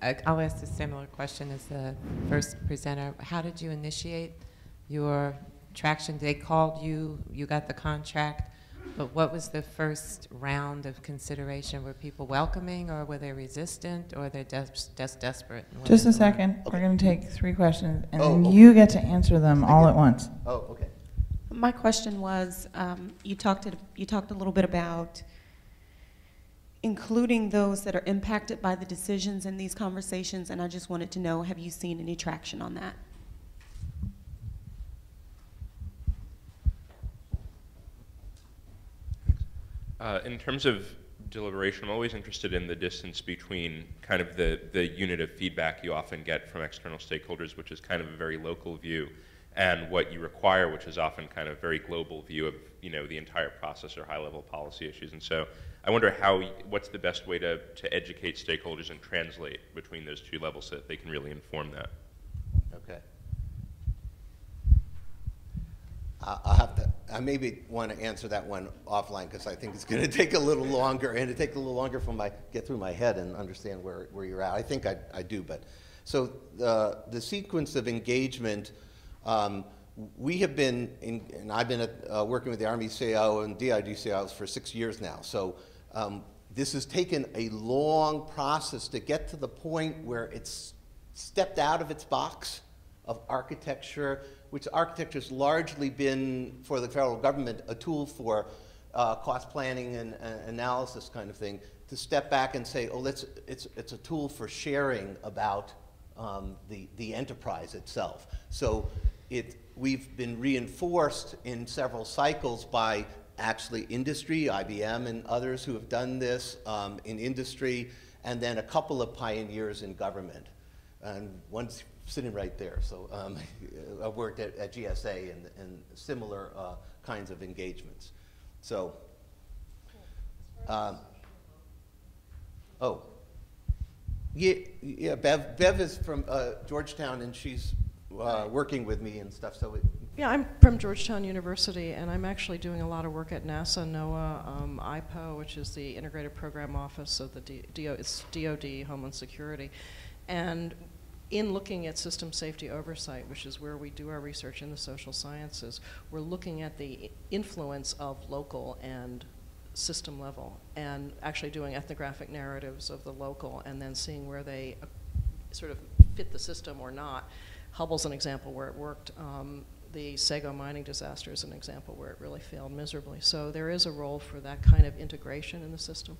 I- I'll ask a similar question as the first presenter. How did you initiate your traction? They called you, you got the contract, but what was the first round of consideration? Were people welcoming, or were they resistant, or they're des- just desperate? and Just a wanted to learn? second. We're going to take three questions, and Oh, then oh. you get to answer them all at once. Oh, okay. My question was, um, you talked, it- you talked a little bit about including those that are impacted by the decisions in these conversations, and I just wanted to know, have you seen any traction on that? Uh, in terms of deliberation, I'm always interested in the distance between kind of the, the unit of feedback you often get from external stakeholders, which is kind of a very local view, and what you require, which is often kind of a very global view of you know the entire process or high-level policy issues. And so I wonder how, what's the best way to, to educate stakeholders and translate between those two levels so that they can really inform that. Okay. I- I'll have to, I maybe want to answer that one offline because I think it's going to take a little longer and it take a little longer for my, get through my head and understand where, where you're at. I think I, I do, but, so the, the sequence of engagement, um, we have been, in, and I've been uh, working with the Army CIO and DID CAOs for six years now. So um, this has taken a long process to get to the point where it's stepped out of its box of architecture, which architecture has largely been for the federal government a tool for uh, cost planning and uh, analysis kind of thing, to step back and say, oh, let's, it's, it's a tool for sharing about um, the, the enterprise itself. So it, we've been reinforced in several cycles by actually industry, IBM and others who have done this um, in industry, and then a couple of pioneers in government. And one's sitting right there. So um, I worked at, at GSA and, and similar uh, kinds of engagements. So, um, oh, yeah, yeah. Bev, Bev is from uh, Georgetown, and she's uh, working with me and stuff. So, it, Yeah, I'm from Georgetown University, and I'm actually doing a lot of work at NASA, NOAA, um, IPO, which is the Integrated Program Office of the D- DO, it's DoD, Homeland Security, and in looking at system safety oversight, which is where we do our research in the social sciences, we're looking at the influence of local and system level, and actually doing ethnographic narratives of the local, and then seeing where they uh, sort of fit the system or not. Hubble's an example where it worked. Um, the Sago mining disaster is an example where it really failed miserably. So there is a role for that kind of integration in the system.